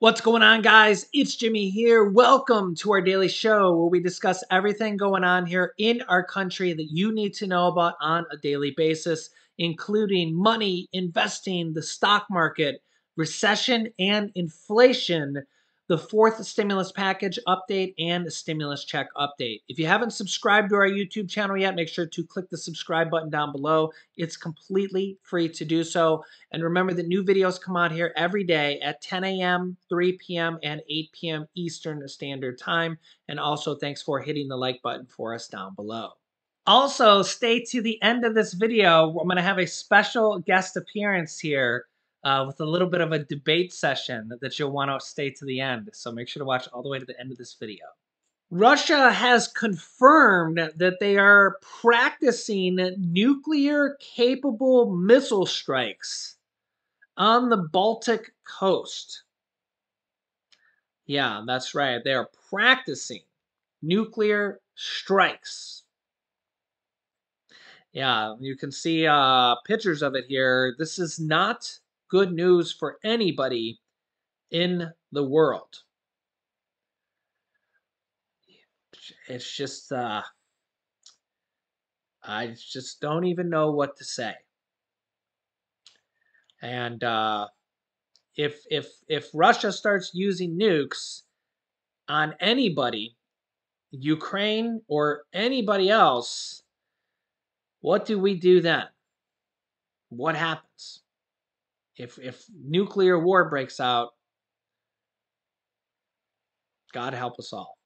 What's going on, guys? It's Jimmy here. Welcome to our daily show where we discuss everything going on here in our country that you need to know about on a daily basis, including money, investing, the stock market, recession, and inflation the fourth stimulus package update and stimulus check update. If you haven't subscribed to our YouTube channel yet, make sure to click the subscribe button down below. It's completely free to do so. And remember that new videos come out here every day at 10 a.m., 3 p.m., and 8 p.m. Eastern Standard Time. And also, thanks for hitting the like button for us down below. Also, stay to the end of this video. I'm going to have a special guest appearance here uh, with a little bit of a debate session that you'll want to stay to the end. So make sure to watch all the way to the end of this video. Russia has confirmed that they are practicing nuclear capable missile strikes on the Baltic coast. Yeah, that's right. They are practicing nuclear strikes. Yeah, you can see uh, pictures of it here. This is not good news for anybody in the world. It's just, uh, I just don't even know what to say. And uh, if if if Russia starts using nukes on anybody, Ukraine or anybody else, what do we do then? What happens? If if nuclear war breaks out, God help us all.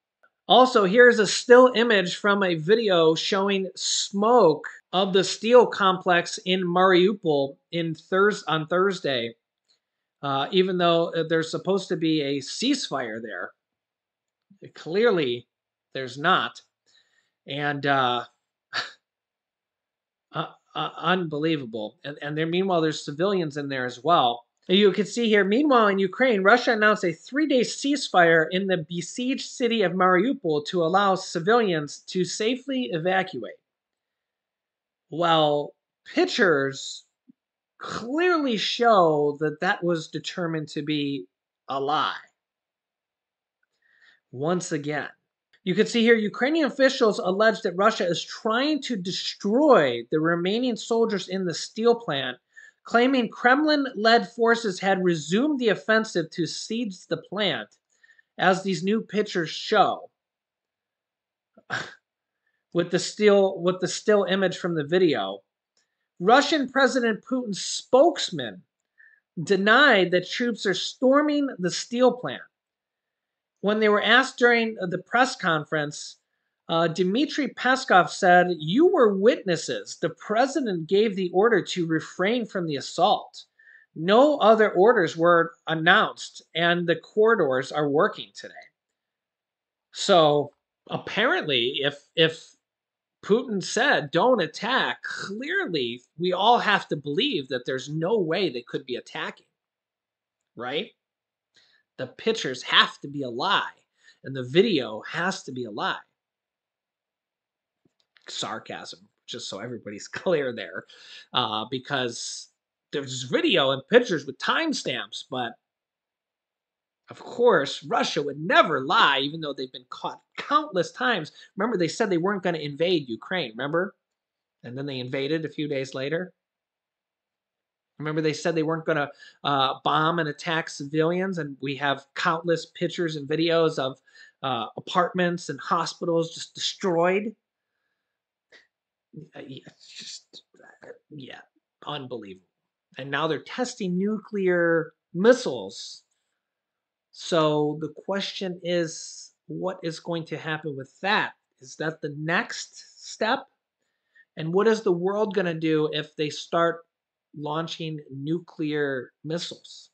Also, here's a still image from a video showing smoke of the steel complex in Mariupol in Thurs on Thursday. Uh, even though uh, there's supposed to be a ceasefire there, clearly there's not. And uh, uh uh, unbelievable. And, and there, meanwhile, there's civilians in there as well. You can see here, meanwhile, in Ukraine, Russia announced a three day ceasefire in the besieged city of Mariupol to allow civilians to safely evacuate. Well, pictures clearly show that that was determined to be a lie. Once again, you can see here Ukrainian officials allege that Russia is trying to destroy the remaining soldiers in the steel plant, claiming Kremlin led forces had resumed the offensive to siege the plant, as these new pictures show. with the still with the still image from the video. Russian President Putin's spokesman denied that troops are storming the steel plant when they were asked during the press conference, uh, Dmitry Peskov said, You were witnesses. The president gave the order to refrain from the assault. No other orders were announced, and the corridors are working today. So apparently, if if Putin said don't attack, clearly we all have to believe that there's no way they could be attacking. Right? The pictures have to be a lie and the video has to be a lie. Sarcasm, just so everybody's clear there, uh, because there's video and pictures with timestamps, but of course, Russia would never lie, even though they've been caught countless times. Remember, they said they weren't going to invade Ukraine, remember? And then they invaded a few days later. Remember, they said they weren't going to uh, bomb and attack civilians, and we have countless pictures and videos of uh, apartments and hospitals just destroyed. It's just, yeah, unbelievable. And now they're testing nuclear missiles. So the question is, what is going to happen with that? Is that the next step? And what is the world going to do if they start launching nuclear missiles?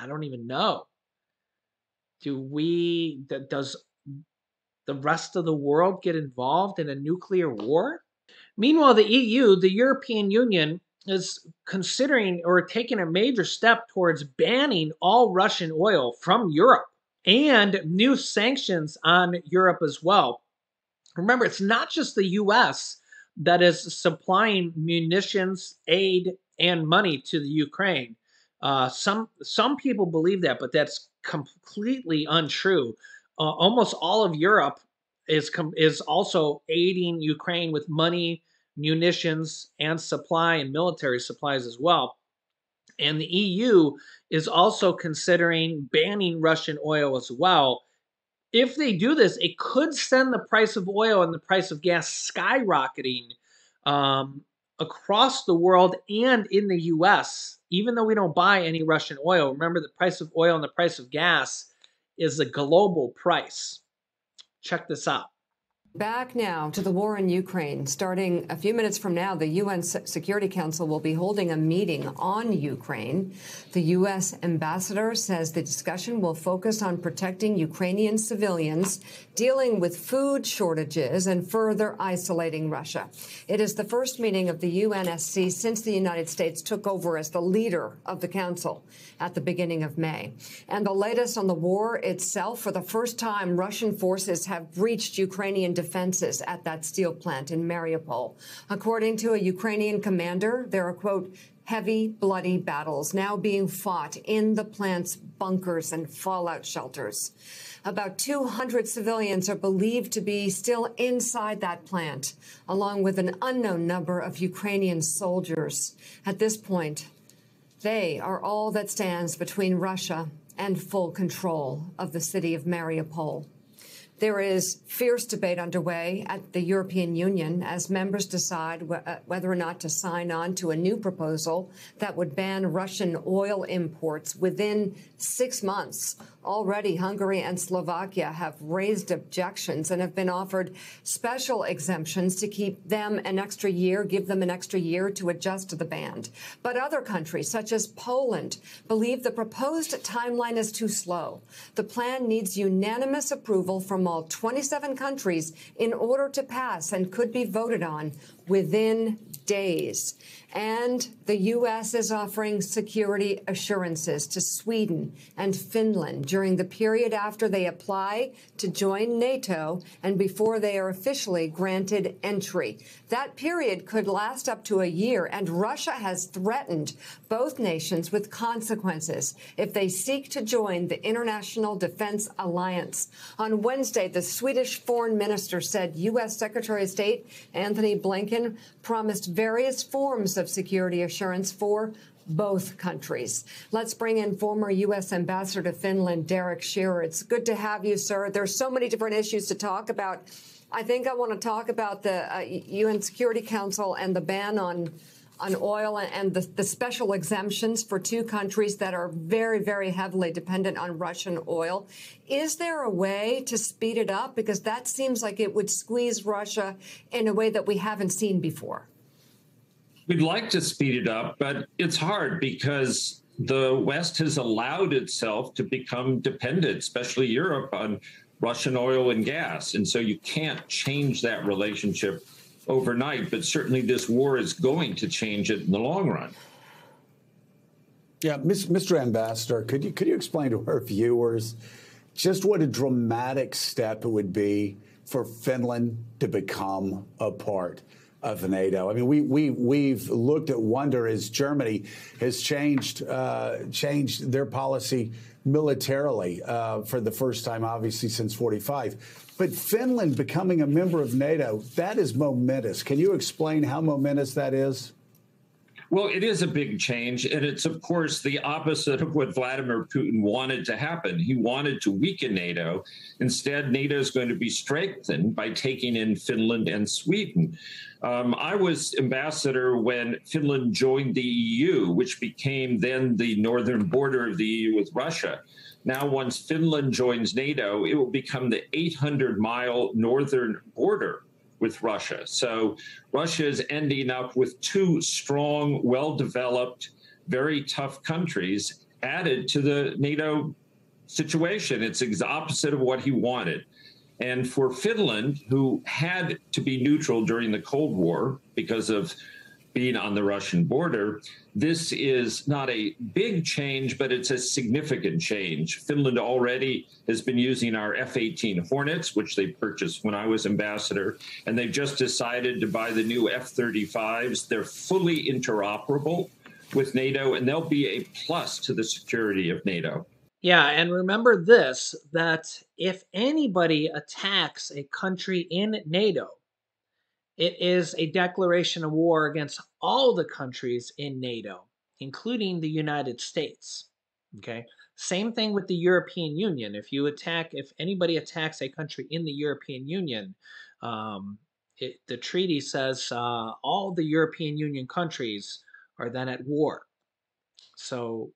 I don't even know. Do we, does the rest of the world get involved in a nuclear war? Meanwhile, the EU, the European Union, is considering or taking a major step towards banning all Russian oil from Europe and new sanctions on Europe as well. Remember, it's not just the US that is supplying munitions, aid, and money to the Ukraine. Uh, some some people believe that, but that's completely untrue. Uh, almost all of Europe is com- is also aiding Ukraine with money, munitions, and supply and military supplies as well. And the EU is also considering banning Russian oil as well. If they do this, it could send the price of oil and the price of gas skyrocketing um, across the world and in the US. Even though we don't buy any Russian oil, remember the price of oil and the price of gas is a global price. Check this out. Back now to the war in Ukraine. Starting a few minutes from now, the UN Security Council will be holding a meeting on Ukraine. The U.S. ambassador says the discussion will focus on protecting Ukrainian civilians, dealing with food shortages, and further isolating Russia. It is the first meeting of the UNSC since the United States took over as the leader of the council at the beginning of May. And the latest on the war itself, for the first time, Russian forces have breached Ukrainian defenses at that steel plant in Mariupol. According to a Ukrainian commander, there are, quote, heavy, bloody battles now being fought in the plant's bunkers and fallout shelters. About 200 civilians are believed to be still inside that plant, along with an unknown number of Ukrainian soldiers. At this point, they are all that stands between Russia and full control of the city of Mariupol. There is fierce debate underway at the European Union as members decide wh uh, whether or not to sign on to a new proposal that would ban Russian oil imports within six months. Already, Hungary and Slovakia have raised objections and have been offered special exemptions to keep them an extra year, give them an extra year to adjust to the ban. But other countries, such as Poland, believe the proposed timeline is too slow. The plan needs unanimous approval from all 27 countries in order to pass and could be voted on within days. And the U.S. is offering security assurances to Sweden and Finland during the period after they apply to join NATO and before they are officially granted entry. That period could last up to a year, and Russia has threatened both nations with consequences if they seek to join the International Defense Alliance. On Wednesday, the Swedish foreign minister said U.S. Secretary of State Antony Blinken promised various forms of security assurance for both countries. Let's bring in former U.S. Ambassador to Finland, Derek Shearer. It's good to have you, sir. There's so many different issues to talk about. I think I want to talk about the uh, UN Security Council and the ban on on oil and the, the, special exemptions for two countries that are very, very heavily dependent on Russian oil. Is there a way to speed it up? Because that seems like it would squeeze Russia in a way that we haven't seen before. We'd like to speed it up, but it's hard because the West has allowed itself to become dependent, especially Europe, on Russian oil and gas. And so you can't change that relationship overnight, but certainly this war is going to change it in the long run. Yeah, Mr. Ambassador, could you could you explain to our viewers just what a dramatic step it would be for Finland to become a part of NATO? I mean, we we we've looked at wonder as Germany has changed uh, changed their policy militarily uh, for the first time, obviously since 45. But Finland becoming a member of NATO, that is momentous. Can you explain how momentous that is? Well, it is a big change. And it's, of course, the opposite of what Vladimir Putin wanted to happen. He wanted to weaken NATO. Instead, NATO is going to be strengthened by taking in Finland and Sweden. Um, I was ambassador when Finland joined the EU, which became then the northern border of the EU with Russia. Now, once Finland joins NATO, it will become the 800 mile northern border with Russia. So Russia is ending up with two strong, well developed, very tough countries added to the NATO situation. It's the opposite of what he wanted. And for Finland, who had to be neutral during the Cold War because of being on the Russian border. This is not a big change, but it's a significant change. Finland already has been using our F 18 Hornets, which they purchased when I was ambassador, and they've just decided to buy the new F 35s. They're fully interoperable with NATO, and they'll be a plus to the security of NATO. Yeah, and remember this that if anybody attacks a country in NATO, it is a declaration of war against all the countries in NATO, including the United States. Okay? Same thing with the European Union. If you attack, if anybody attacks a country in the European Union, um, it, the treaty says uh, all the European Union countries are then at war. So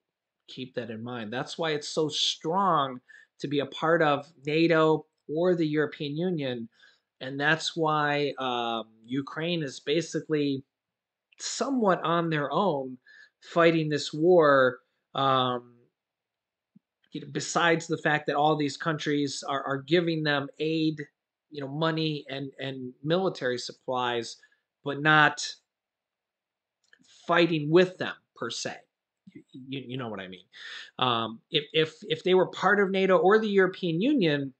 keep that in mind. That's why it's so strong to be a part of NATO or the European Union. And that's why um, Ukraine is basically somewhat on their own fighting this war. Um, you know, besides the fact that all these countries are, are giving them aid, you know, money and, and military supplies, but not fighting with them per se. You, you know what I mean. Um, if, if, if they were part of NATO or the European Union,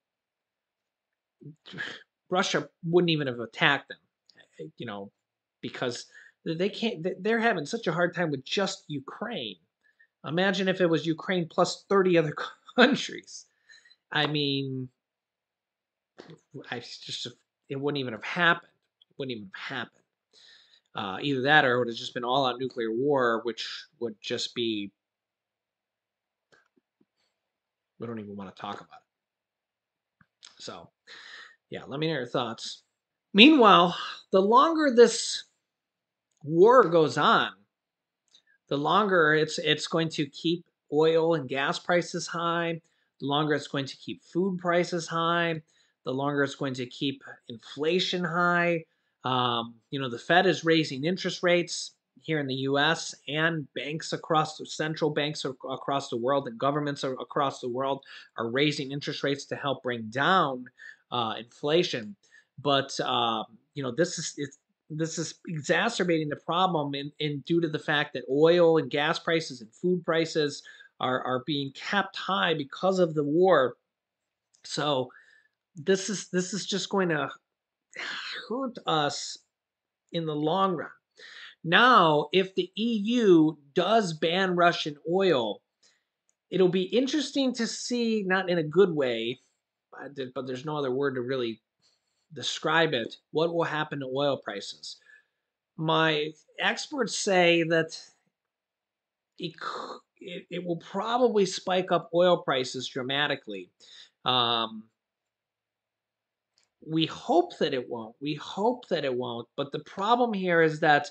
Russia wouldn't even have attacked them, you know, because they can't, they're having such a hard time with just Ukraine. Imagine if it was Ukraine plus 30 other countries. I mean, I just, it wouldn't even have happened. It wouldn't even have happened. Uh, either that or it would have just been all out nuclear war, which would just be. We don't even want to talk about it. So, yeah, let me know your thoughts. Meanwhile, the longer this war goes on, the longer it's it's going to keep oil and gas prices high, the longer it's going to keep food prices high, the longer it's going to keep inflation high, um, you know, the Fed is raising interest rates here in the U.S. and banks across the central banks across the world and governments across the world are raising interest rates to help bring down uh, inflation. But uh, you know, this is this is exacerbating the problem in, in due to the fact that oil and gas prices and food prices are, are being kept high because of the war. So this is this is just going to hurt us in the long run. Now, if the EU does ban Russian oil, it'll be interesting to see, not in a good way, but there's no other word to really describe it, what will happen to oil prices. My experts say that it, it, it will probably spike up oil prices dramatically. Um, we hope that it won't. We hope that it won't. But the problem here is that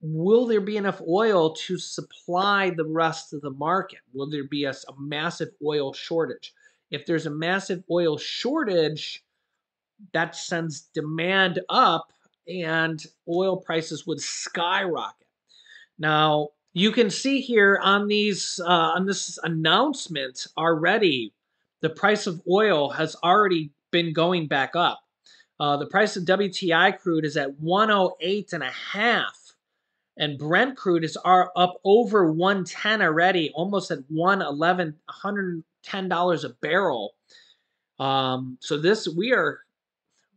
will there be enough oil to supply the rest of the market? Will there be a, a massive oil shortage? If there's a massive oil shortage, that sends demand up and oil prices would skyrocket. Now, you can see here on these uh, on this announcement already, the price of oil has already been going back up. Uh, the price of WTI crude is at 108 and a half, and Brent crude is are up over 110 already, almost at 111, 100, $10 a barrel. Um, so this we are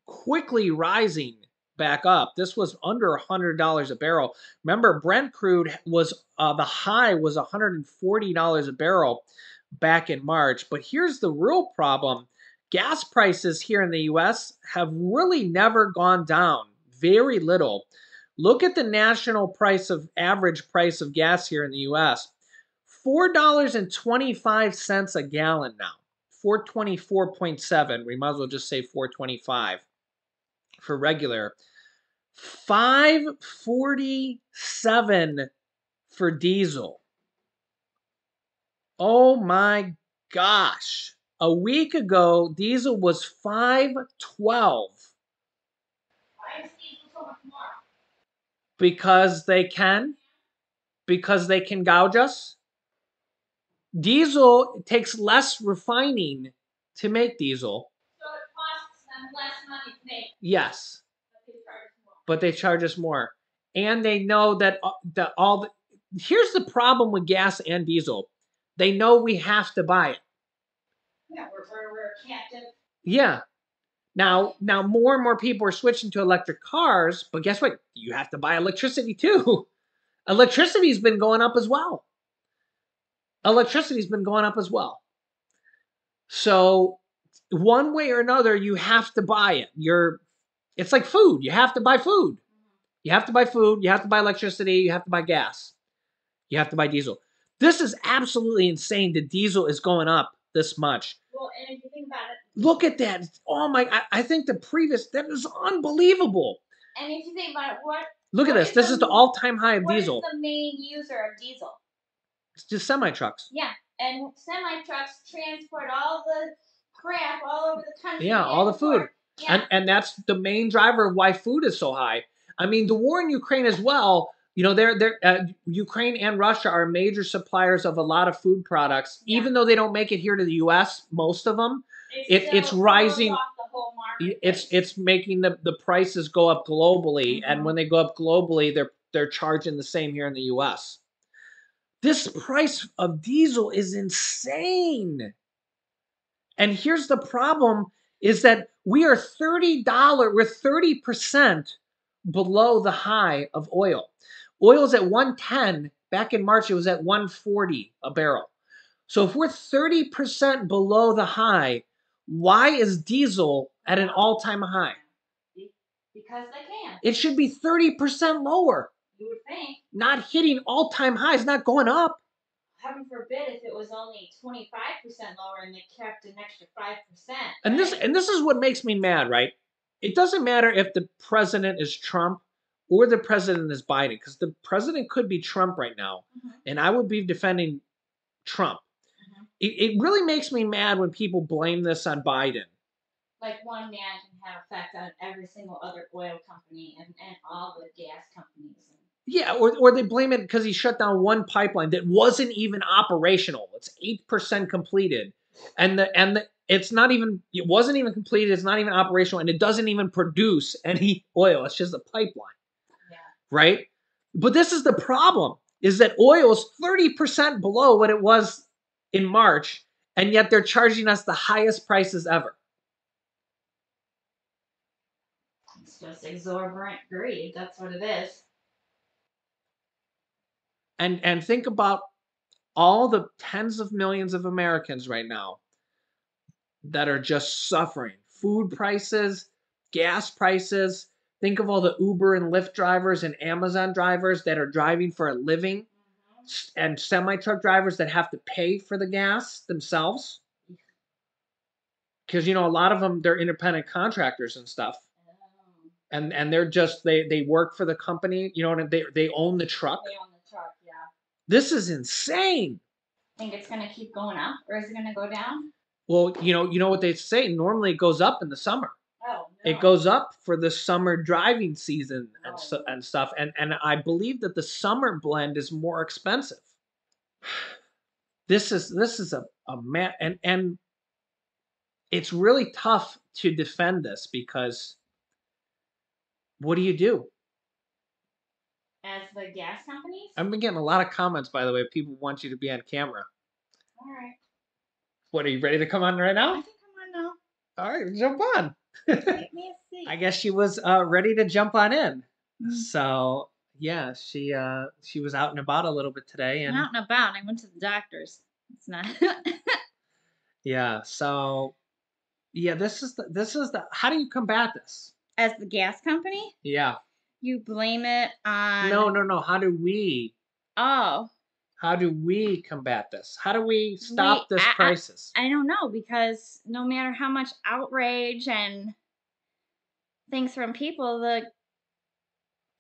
quickly rising back up. This was under $100 a barrel. Remember, Brent crude was uh, the high was $140 a barrel back in March. But here's the real problem. Gas prices here in the U.S. have really never gone down, very little. Look at the national price of average price of gas here in the U.S. $4.25 a gallon now. 424.7. We might as well just say 425 for regular. 547 for diesel. Oh my gosh. A week ago, diesel was 512. Why is diesel so much more? Because they can. Because they can gouge us. Diesel takes less refining to make diesel. So it costs them less money to make, Yes, but they charge more. but they charge us more. And they know that, uh, that all the. Here's the problem with gas and diesel they know we have to buy it. Yeah, we're, we're, we're captive. Yeah. Now, now more and more people are switching to electric cars, but guess what? You have to buy electricity too. Electricity's been going up as well. Electricity's been going up as well. So one way or another, you have to buy it. You're it's like food. You have to buy food. You have to buy food, you have to buy electricity, you have to buy gas. You have to buy diesel. This is absolutely insane that diesel is going up this much. Well, and if you think about it, Look at that. Oh my I, I think the previous that is unbelievable. and if you think about it, what Look at this. is This the- is the all-time high of what is diesel. the main user of diesel? It's just semi trucks. Yeah, and semi trucks transport all the crap all over the country. Yeah, all the food. Yeah. And and that's the main driver of why food is so high. I mean, the war in Ukraine as well. You know, they're they're uh, Ukraine and Russia are major suppliers of a lot of food products, Yeah. even though they don't make it here to the U.S. Most of them, it- it's rising- off the whole it's it's making the the prices go up globally, and Mhm. when they go up globally, they're they're charging the same here in the U.S. This price of diesel is insane. And here's the problem is that we are $30, we're 30% below the high of oil. Oil's at 110. Back in March, it was at 140 a barrel. So if we're 30% below the high, why is diesel at an all-time high? because they can. It should be 30% lower, You would think. not hitting all-time highs, not going up. Heaven forbid if it was only twenty five percent lower and they kept an extra five percent. And this and this is what makes me mad, right? It doesn't matter if the president is Trump or the president is Biden, because the president could be Trump right now, Mhm. and I would be defending Trump. Mhm. It, it really makes me mad when people blame this on Biden. like one man can have effect on every single other oil company and, and all the gas companies. Yeah, or, or they blame it because he shut down one pipeline that wasn't even operational. It's eight percent completed, and the and the it's not even it wasn't even completed. It's not even operational, and it doesn't even produce any oil. It's just a pipeline. yeah. right? But this is the problem: is that oil is thirty percent below what it was in March, and yet they're charging us the highest prices ever. It's just exorbitant greed. That's what it is. And and think about all the tens of millions of Americans right now that are just suffering. Food prices, gas prices. Think of all the Uber and Lyft drivers and Amazon drivers that are driving for a living Mm-hmm. and semi truck drivers that have to pay for the gas themselves. Because you know a lot of them they're independent contractors and stuff, Um, and and they're just they they work for the company. You know, and they they own the truck. they own the truck, yeah. This is insane. Think it's gonna keep going up or is it gonna go down? Well, you know, you know what they say. Normally, it goes up in the summer. Oh, It goes up for the summer driving season and Oh. so, and stuff. And and I believe that the summer blend is more expensive. This is this is a a man and and it's really tough to defend this because what do you do? As the gas companies? I've been getting a lot of comments, by the way. People want you to be on camera. All right. What are you ready to come on right now? I think I'm on now. All right, jump on. Let me see. I guess she was uh, ready to jump on in. Mm. So yeah, she uh, she was out and about a little bit today, and out and about. I went to the doctor's. It's not. yeah, so yeah, this is the this is the how do you combat this? As the gas company, Yeah, you blame it on. no, no, no. How do we Oh, how do we combat this? How do we stop We- this I- I- crisis? I don't know because no matter how much outrage and things from people, the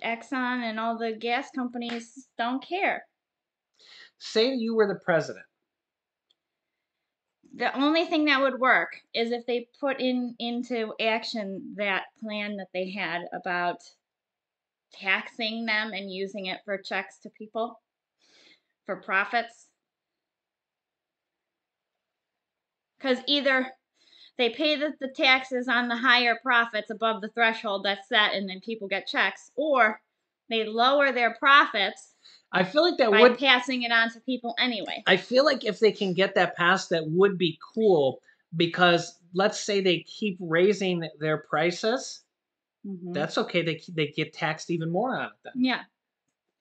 Exxon and all the gas companies don't care. Say you were the president. The only thing that would work is if they put in into action that plan that they had about taxing them and using it for checks to people for profits. Because either they pay the, the taxes on the higher profits above the threshold that's set and then people get checks, or they lower their profits I feel like that by would. passing it on to people anyway. I feel like if they can get that passed, that would be cool because let's say they keep raising their prices. Mhm. That's okay. They they get taxed even more on it then. Yeah.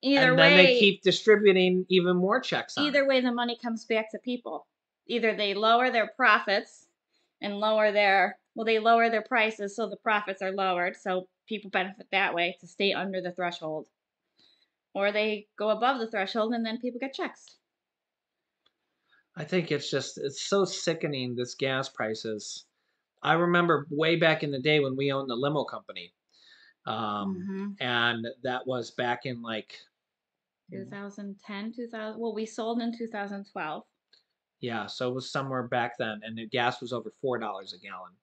Either and way, then they keep distributing even more checks on. either it. way, the money comes back to people. Either they lower their profits and lower their well, they lower their prices so the profits are lowered, so people benefit that way to stay under the threshold, or they go above the threshold and then people get checks. I think it's just it's so sickening this gas prices. I remember way back in the day when we owned the limo company. Um, Mhm. and that was back in like 2010, 2000. Well, we sold in 2012. yeah, so it was somewhere back then and the gas was over four dollars a gallon.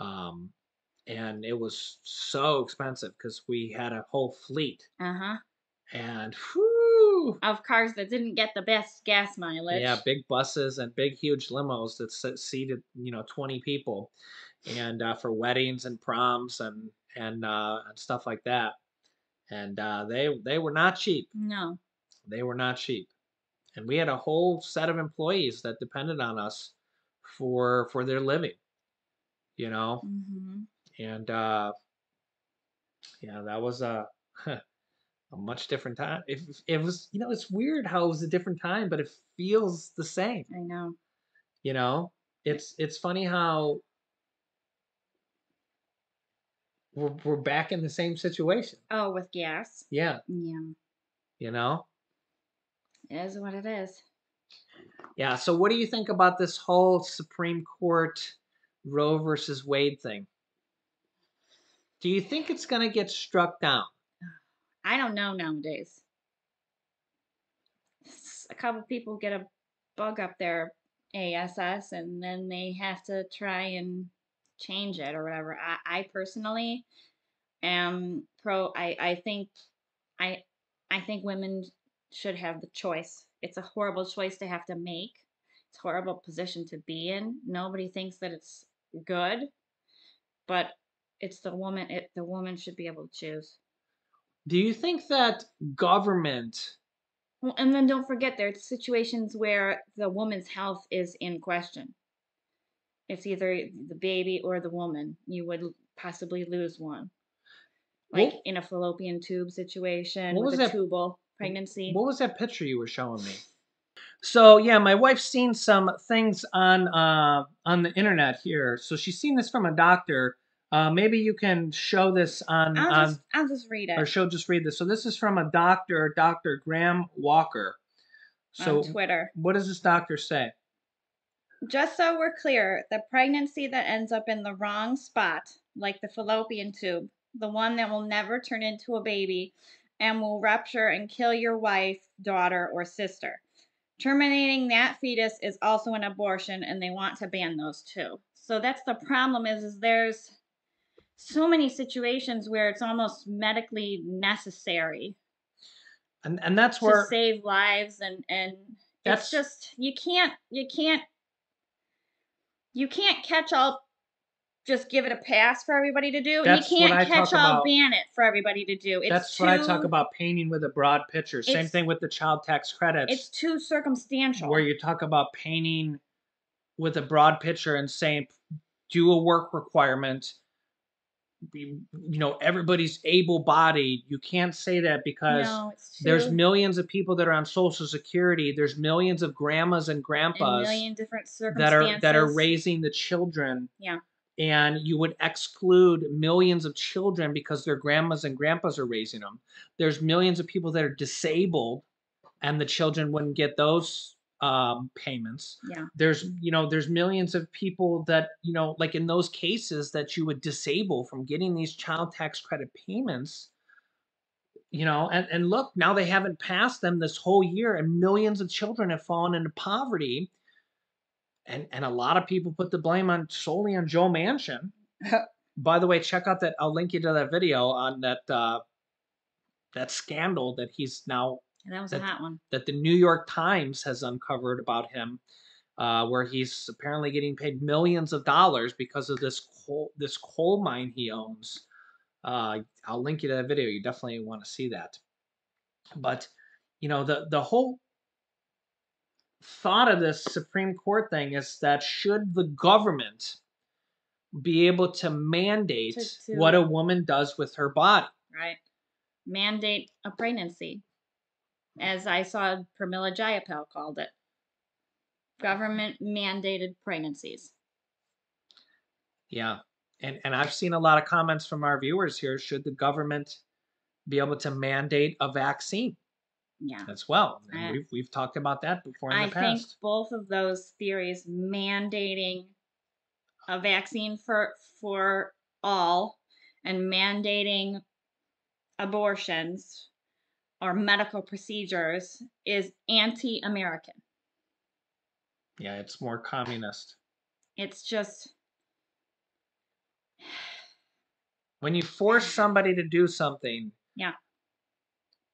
Um, and it was so expensive because we had a whole fleet Uh huh. And whew, Of cars that didn't get the best gas mileage. yeah, big buses and big huge limos that seated you know 20 people. And uh, for weddings and proms and and uh, and stuff like that. And uh, they they were not cheap. No. they were not cheap. And we had a whole set of employees that depended on us for for their living you know? Hmm and uh yeah that was a a much different time it, it was you know it's weird how it was a different time but it feels the same I know. you know it's it's funny how we're, we're back in the same situation Oh, with gas. yeah Yeah. you know It is what it is. yeah so what do you think about this whole supreme court roe versus wade thing do you think it's going to get struck down I don't know nowadays. A couple people get a bug up their ASS and then they have to try and change it or whatever. I, I personally am pro I, I think I I think women should have the choice. It's a horrible choice to have to make. It's a horrible position to be in. Nobody thinks that it's good, but it's the woman it the woman should be able to choose. Do you think that government Well, and then don't forget there's situations where the woman's health is in question. It's either the baby or the woman. You would possibly lose one. Like What- in a fallopian tube situation What was a that- tubal pregnancy. What was that picture you were showing me? So yeah, my wife's seen some things on uh, on the internet here. So she's seen this from a doctor. Uh, maybe you can show this on I'll on just I'll just read it or she'll just read this. So this is from a doctor, Dr. Graham Walker. So on Twitter. what does this doctor say? Just so we're clear, the pregnancy that ends up in the wrong spot, like the fallopian tube, the one that will never turn into a baby and will rupture and kill your wife, daughter, or sister. Terminating that fetus is also an abortion and they want to ban those too. So that's the problem is is there's so many situations where it's almost medically necessary And and that's to where save lives and and That's- it's just you can't you can't you can't catch all just give it a pass for everybody to do and you can't catch all about. ban it for everybody to do it's that's too, what I talk about painting with a broad picture. Same thing with the child tax credits. it's too circumstantial where you talk about painting with a broad picture and saying do a work requirement you know everybody's able bodied you can't say that because no, there's millions of people that are on social security. There's millions of grandmas and grandpas million different that are that are raising the children. Yeah. and you would exclude millions of children because their grandmas and grandpas are raising them there's millions of people that are disabled and the children wouldn't get those um, payments. Yeah. There's you know there's millions of people that you know like in those cases that you would disable from getting these child tax credit payments you know and, and look now they haven't passed them this whole year and millions of children have fallen into poverty. And and a lot of people put the blame on solely on joe manchin. By the way check out that i'll link you to that video on that uh that scandal that he's now that was a that- hot one that the New York Times has uncovered about him, uh, where he's apparently getting paid millions of dollars because of this coal this coal mine he owns. Uh, I'll link you to that video. You definitely want to see that. But you know the the whole thought of this Supreme Court thing is that should the government be able to mandate To- to- what a woman does with her body? right mandate a pregnancy as I saw Pramila Jayapal called it. Government mandated pregnancies. Yeah. And and I've seen a lot of comments from our viewers here. Should the government be able to mandate a vaccine Yeah. as well? And I- we've we've talked about that before in I the think both of those theories mandating a vaccine for for all and mandating abortions or medical procedures is anti-American. Yeah, it's more communist. It's just When you force somebody to do something, Yeah.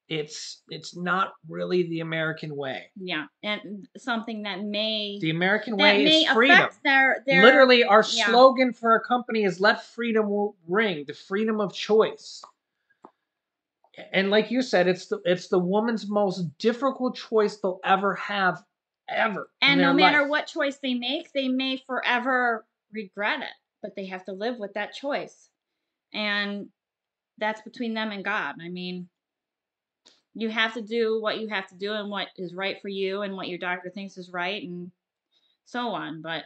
it's it's not really the American way. yeah, and something that may The American way is freedom. their their Literally, our yeah. slogan for our company is "Let freedom ring," the freedom of choice. And like you said, it's the it's the woman's most difficult choice they'll ever have, ever. and no matter life. what choice they make, they may forever regret it, but they have to live with that choice. And that's between them and God. I mean, you have to do what you have to do and what is right for you and what your doctor thinks is right and so on. But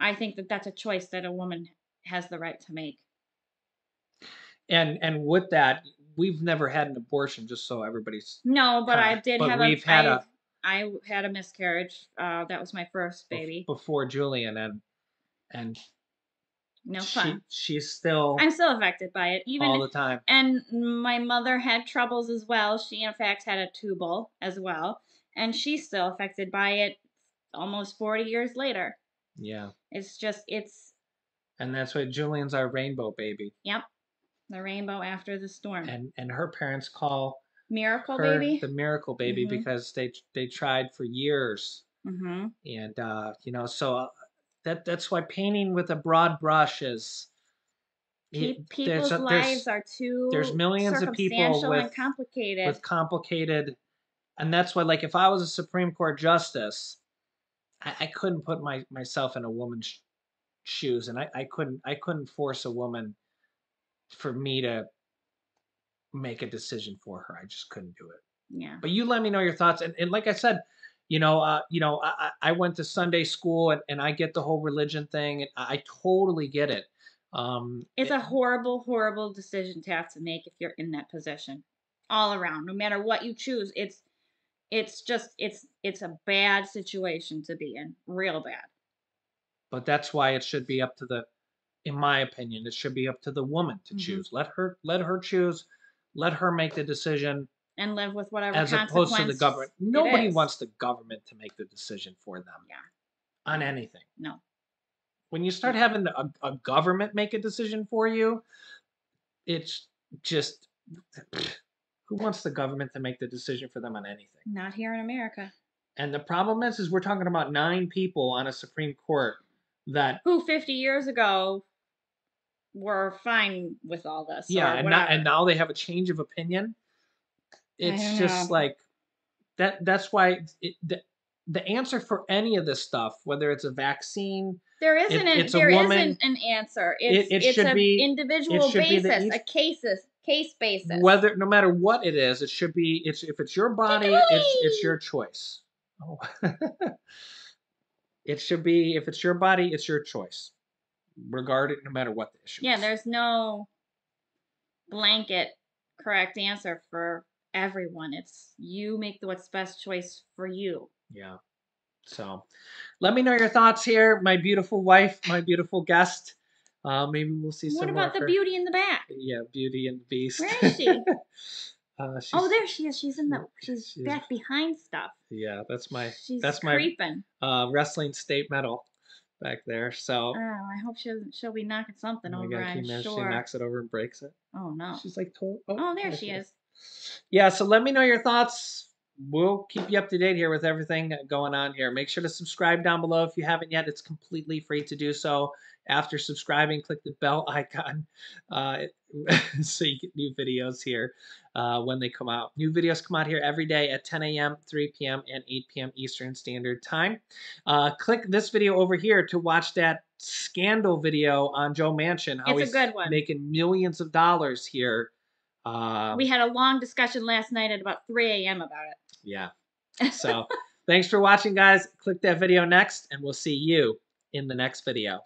I think that that's a choice that a woman has the right to make. and and with that, we've never had an abortion. Just so everybody's No, but I Kinda. did But have we've a, had I- a- I had a miscarriage. Uh, that was my first baby. before Julian, and and No she fun. she's still I'm still affected by it, even all the time. and my mother had troubles as well. She, in fact, had a tubal as well, and she's still affected by it almost 40 years later. Yeah, It's just, it's, and that's why Julian's our rainbow baby, yep, the rainbow after the storm. and and her parents call Miracle her baby. the miracle baby Mhm. because they they tried for years, mm-hmm. and uh, you know, so uh, that that's why painting with a broad brush is. it- People's there's lives there's- are too there's millions of people with- complicated. with complicated and that's why like if i was a supreme court justice i, I couldn't put my myself in a woman's shoes and I, I couldn't i couldn't force a woman for me to make a decision for her i just couldn't do it yeah. but you let me know your thoughts and, and like i said you know uh, you know I, I went to sunday school and, and i get the whole religion thing and i, totally get it um It's a horrible, horrible decision to have to make if you're in that position. All around, no matter what you choose, it's it's just it's it's a bad situation to be in, real bad. but that's why it should be up to the in my opinion it should be up to the woman to Mhm. choose let her let her choose let her make the decision And live with whatever as opposed to the government nobody wants the government to make the decision for them Yeah. on anything No. when you start having a, a government make a decision for you it's just who wants the government to make the decision for them on anything Not here in America. and the problem is is we're talking about nine people on a supreme court that Who 50 years ago were fine with all this. yeah and now, and now they have a change of opinion it's just know. like that that's why it, the, the answer for any of this stuff whether it's a vaccine there isn't it- an, there not an answer. It's it it's should an be- individual be the basis, a cases case basis. whether no matter what it is it should be it's if it's your body it's it's your choice oh. it should be if it's your body it's your choice regarded no matter what the issue Yeah, is. there's no blanket correct answer for everyone. It's you make the what's best choice for you. Yeah. So let me know your thoughts here, my beautiful wife, my beautiful guest. Uh, maybe we'll see What about the her. beauty in the back? Yeah, Beauty and the Beast. Where is she? uh, Oh, there she is. She's in the. She's she's- back behind stuff. Yeah, that's my She's that's my creeping. uh, wrestling state medal back there. So Oh, I hope she doesn't. She'll be knocking something oh over. God, I'm sure. she knocks it over and breaks it? oh no. She's like, told. Oh, there she is. Yeah, so let me know your thoughts. We'll keep you up to date here with everything going on here. Make sure to subscribe down below if you haven't yet. It's completely free to do so. After subscribing, click the bell icon uh, so you get new videos here uh, when they come out. New videos come out here every day at 10 a.m., 3 p.m., and 8 p.m. Eastern Standard Time. Uh, click this video over here to watch that scandal video on Joe Manchin. How It's a good one. Making millions of dollars here. Uh, we had a long discussion last night at about 3 a.m. about it. Yeah. So thanks for watching, guys. Click that video next, and we'll see you in the next video.